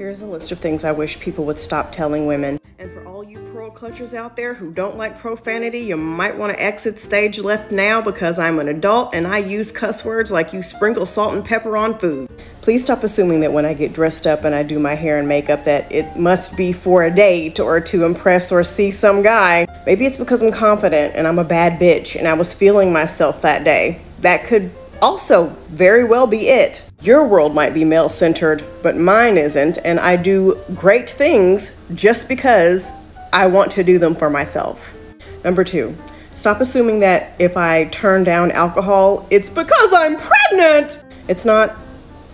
Here's a list of things I wish people would stop telling women. And for all you pearl clutchers out there who don't like profanity, you might want to exit stage left now because I'm an adult and I use cuss words like you sprinkle salt and pepper on food. Please stop assuming that when I get dressed up and I do my hair and makeup that it must be for a date or to impress or see some guy. Maybe it's because I'm confident and I'm a bad bitch and I was feeling myself that day. That could also very well be it. Your world might be male centered, but mine isn't, and I do great things just because I want to do them for myself. Number two, stop assuming that if I turn down alcohol, it's because I'm pregnant. It's not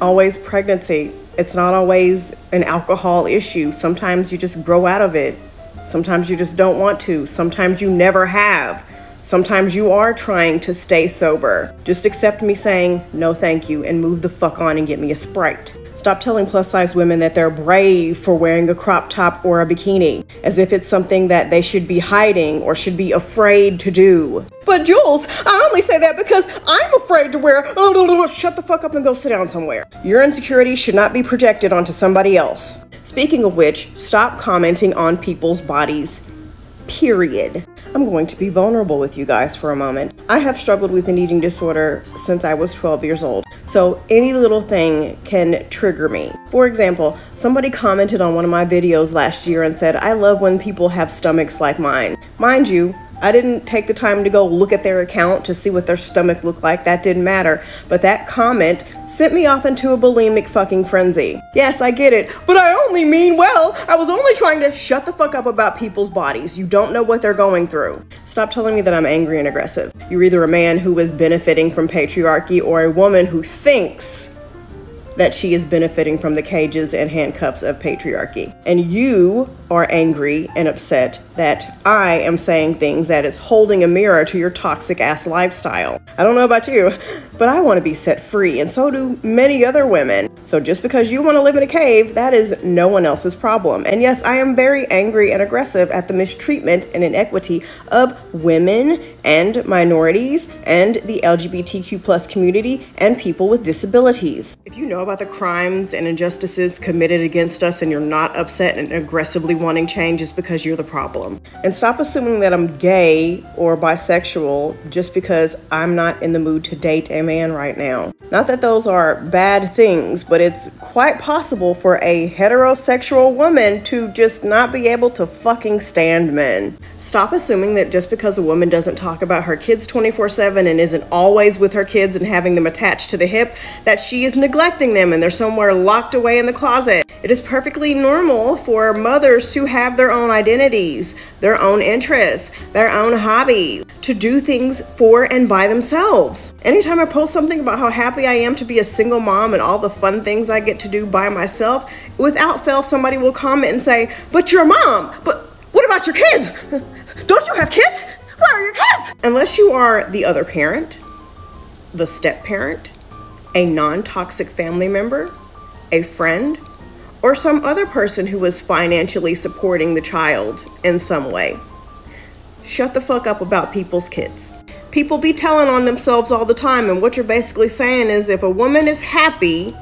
always pregnancy, it's not always an alcohol issue. Sometimes you just grow out of it, sometimes you just don't want to, sometimes you never have. Sometimes you are trying to stay sober. Just accept me saying no thank you and move the fuck on and get me a Sprite. Stop telling plus size women that they're brave for wearing a crop top or a bikini, as if it's something that they should be hiding or should be afraid to do. But Joules, I only say that because I'm afraid to wear. Shut the fuck up and go sit down somewhere. Your insecurity should not be projected onto somebody else. Speaking of which, stop commenting on people's bodies. Period. I'm going to be vulnerable with you guys for a moment. I have struggled with an eating disorder since I was 12 years old, so any little thing can trigger me. For example, somebody commented on one of my videos last year and said, I love when people have stomachs like mine. Mind you, I didn't take the time to go look at their account to see what their stomach looked like. That didn't matter. But that comment sent me off into a bulimic fucking frenzy. Yes, I get it, but I only mean well. I was only trying to shut the fuck up about people's bodies. You don't know what they're going through. Stop telling me that I'm angry and aggressive. You're either a man who is benefiting from patriarchy or a woman who thinks that she is benefiting from the cages and handcuffs of patriarchy. And you are angry and upset that I am saying things that is holding a mirror to your toxic ass lifestyle. I don't know about you, but I want to be set free, and so do many other women. So just because you want to live in a cave, that is no one else's problem. And yes, I am very angry and aggressive at the mistreatment and inequity of women and minorities and the LGBTQ plus community and people with disabilities. If you know about the crimes and injustices committed against us and you're not upset and aggressively wanting change, is because you're the problem. And stop assuming that I'm gay or bisexual just because I'm not in the mood to date a man right now. Not that those are bad things, but it's quite possible for a heterosexual woman to just not be able to fucking stand men. Stop assuming that just because a woman doesn't talk about her kids 24 7 and isn't always with her kids and having them attached to the hip, that she is neglecting them and they're somewhere locked away in the closet. It is perfectly normal for mothers to have their own identities, their own interests, their own hobbies, to do things for and by themselves. Anytime I post something about how happy I am to be a single mom and all the fun things I get to do by myself, without fail, somebody will comment and say, But you're a mom, but what about your kids? Don't you have kids? Where are your kids? Unless you are the other parent, the step parent, a non toxic family member, a friend, or some other person who was financially supporting the child in some way. Shut the fuck up about people's kids. People be telling on themselves all the time, and what you're basically saying is if a woman is happy,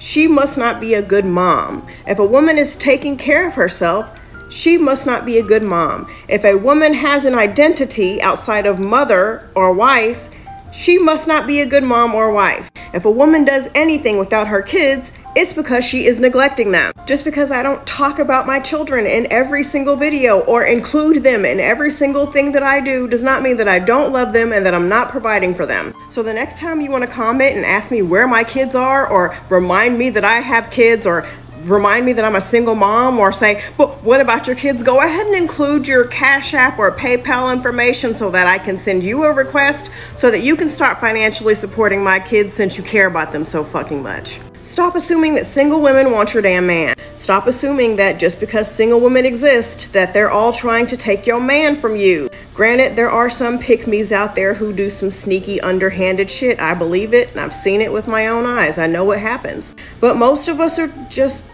she must not be a good mom. If a woman is taking care of herself, she must not be a good mom. If a woman has an identity outside of mother or wife, she must not be a good mom or wife. If a woman does anything without her kids, it's because she is neglecting them. Just because I don't talk about my children in every single video or include them in every single thing that I do does not mean that I don't love them and that I'm not providing for them. So the next time you want to comment and ask me where my kids are or remind me that I have kids or remind me that I'm a single mom or say, but what about your kids? Go ahead and include your Cash App or PayPal information so that I can send you a request so that you can start financially supporting my kids since you care about them so fucking much. Stop assuming that single women want your damn man. Stop assuming that just because single women exist, that they're all trying to take your man from you. Granted, there are some pick-me's out there who do some sneaky, underhanded shit. I believe it, and I've seen it with my own eyes. I know what happens. But most of us are just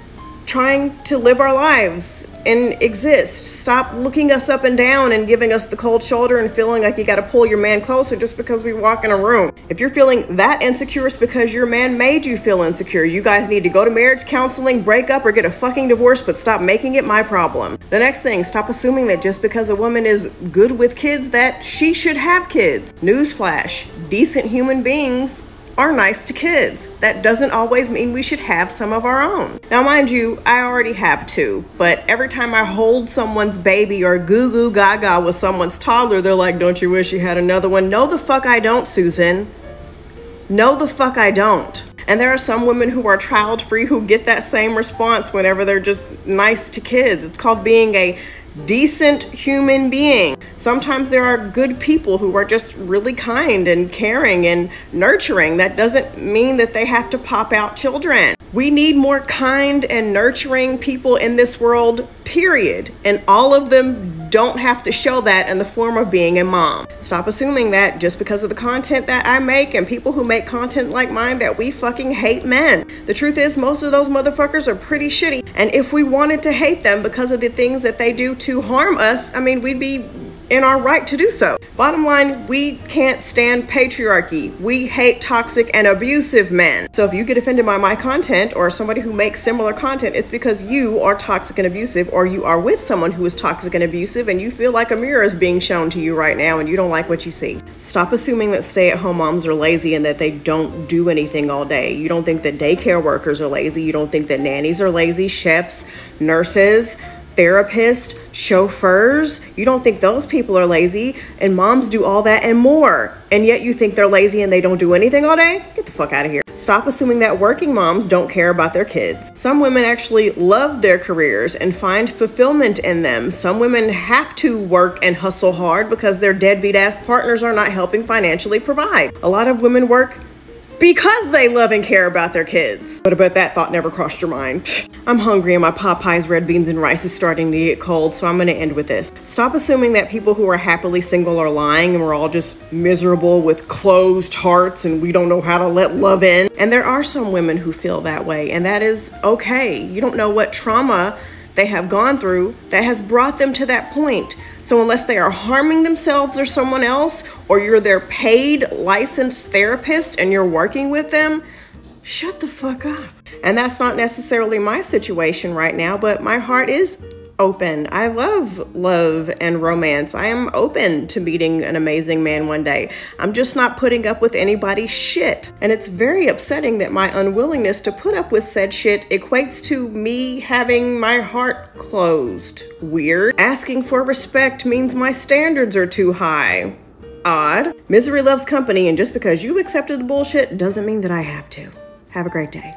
trying to live our lives and exist. Stop looking us up and down and giving us the cold shoulder and feeling like you got to pull your man closer just because we walk in a room. If you're feeling that insecure, it's because your man made you feel insecure. You guys need to go to marriage counseling, break up, or get a fucking divorce, but stop making it my problem. The next thing, stop assuming that just because a woman is good with kids, that she should have kids. Newsflash decent human beings are nice to kids. That doesn't always mean we should have some of our own. Now, mind you, I already have two, but every time I hold someone's baby or goo goo gaga with someone's toddler, they're like, Don't you wish you had another one? No, the fuck I don't, Susan. No, the fuck I don't. And there are some women who are child free who get that same response whenever they're just nice to kids. It's called being a decent human being. Sometimes there are good people who are just really kind and caring and nurturing. That doesn't mean that they have to pop out children. We need more kind and nurturing people in this world, period. And all of them don't have to show that in the form of being a mom. Stop assuming that just because of the content that I make and people who make content like mine that we fucking hate men. The truth is, most of those motherfuckers are pretty shitty. And if we wanted to hate them because of the things that they do to harm us, I mean, we'd be in our right to do so. Bottom line, we can't stand patriarchy. We hate toxic and abusive men. So if you get offended by my content or somebody who makes similar content, it's because you are toxic and abusive or you are with someone who is toxic and abusive and you feel like a mirror is being shown to you right now and you don't like what you see. Stop assuming that stay-at-home moms are lazy and that they don't do anything all day. You don't think that daycare workers are lazy. You don't think that nannies are lazy, chefs, nurses, therapists, chauffeurs. You don't think those people are lazy, and moms do all that and more. And yet you think they're lazy and they don't do anything all day? Get the fuck out of here. Stop assuming that working moms don't care about their kids. Some women actually love their careers and find fulfillment in them. Some women have to work and hustle hard because their deadbeat ass partners are not helping financially provide. A lot of women work because they love and care about their kids. What about that thought never crossed your mind? I'm hungry and my Popeyes red beans and rice is starting to get cold, so I'm gonna end with this. Stop assuming that people who are happily single are lying and we're all just miserable with closed hearts and we don't know how to let love in. And there are some women who feel that way, and that is okay. You don't know what trauma they have gone through that has brought them to that point. So, unless they are harming themselves or someone else, or you're their paid licensed therapist and you're working with them, shut the fuck up. And that's not necessarily my situation right now, but my heart is open. I love love and romance. I am open to meeting an amazing man one day. I'm just not putting up with anybody's shit. And it's very upsetting that my unwillingness to put up with said shit equates to me having my heart closed. Weird. Asking for respect means my standards are too high. Odd. Misery loves company, and just because you accepted the bullshit doesn't mean that I have to. Have a great day.